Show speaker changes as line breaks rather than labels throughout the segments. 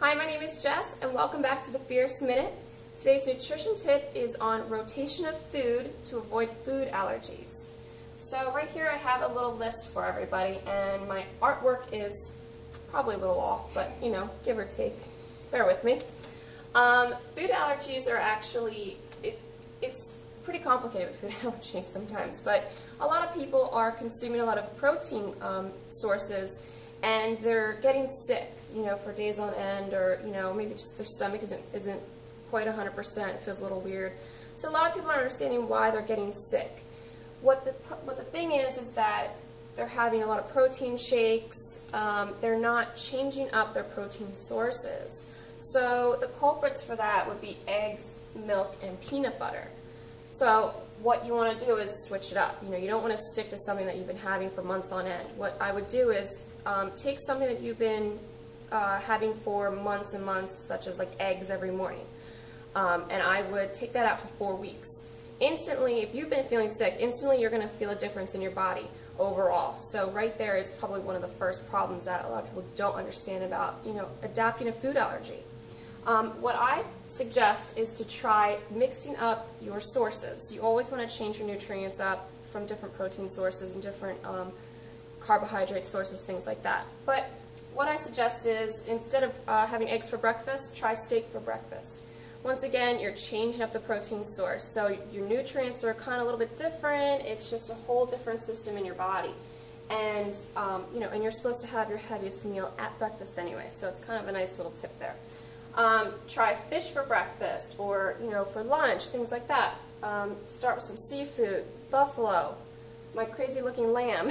Hi, my name is Jess, and welcome back to the Fierce Minute. Today's nutrition tip is on rotation of food to avoid food allergies. So right here I have a little list for everybody, and my artwork is probably a little off, but you know, give or take. Bear with me. Um, food allergies are actually, it, it's pretty complicated with food allergies sometimes, but a lot of people are consuming a lot of protein um, sources and they're getting sick, you know, for days on end, or you know, maybe just their stomach isn't isn't quite 100%, feels a little weird. So a lot of people aren't understanding why they're getting sick. What the what the thing is is that they're having a lot of protein shakes. Um, they're not changing up their protein sources. So the culprits for that would be eggs, milk, and peanut butter. So what you want to do is switch it up. You know, you don't want to stick to something that you've been having for months on end. What I would do is um, take something that you've been uh, having for months and months, such as like eggs every morning, um, and I would take that out for four weeks. Instantly, if you've been feeling sick, instantly you're going to feel a difference in your body overall. So right there is probably one of the first problems that a lot of people don't understand about, you know, adapting a food allergy. Um, what I suggest is to try mixing up your sources. You always want to change your nutrients up from different protein sources and different um, carbohydrate sources, things like that. But what I suggest is instead of uh, having eggs for breakfast, try steak for breakfast. Once again, you're changing up the protein source. So your nutrients are kind of a little bit different. It's just a whole different system in your body. And, um, you know, and you're supposed to have your heaviest meal at breakfast anyway. So it's kind of a nice little tip there. Um, try fish for breakfast or, you know, for lunch, things like that. Um, start with some seafood, buffalo, my crazy looking lamb.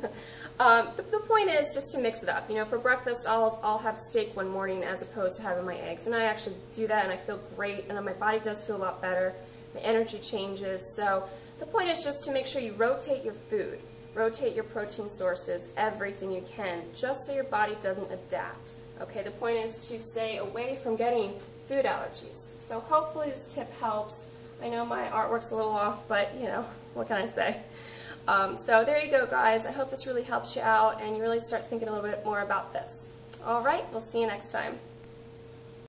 um, the, the, point is just to mix it up. You know, for breakfast I'll, I'll have steak one morning as opposed to having my eggs. And I actually do that and I feel great and my body does feel a lot better. My energy changes. So the point is just to make sure you rotate your food. Rotate your protein sources, everything you can, just so your body doesn't adapt. Okay, the point is to stay away from getting food allergies. So hopefully this tip helps. I know my artwork's a little off, but you know, what can I say? Um, so there you go, guys. I hope this really helps you out and you really start thinking a little bit more about this. All right, we'll see you next time.